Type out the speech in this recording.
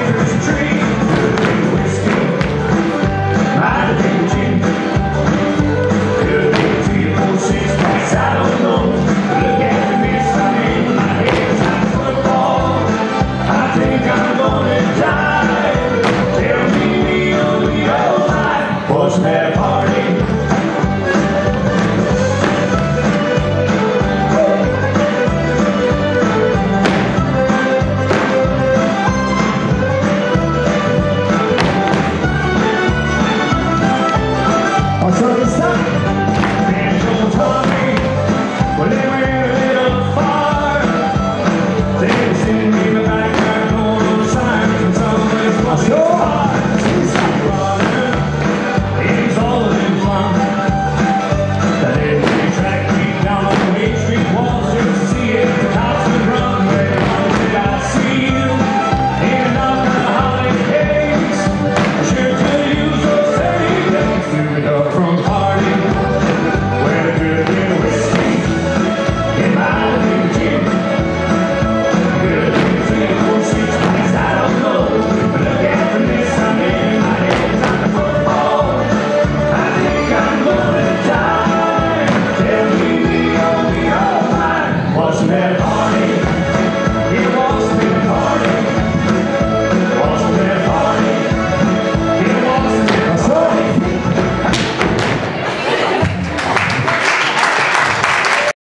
Fighters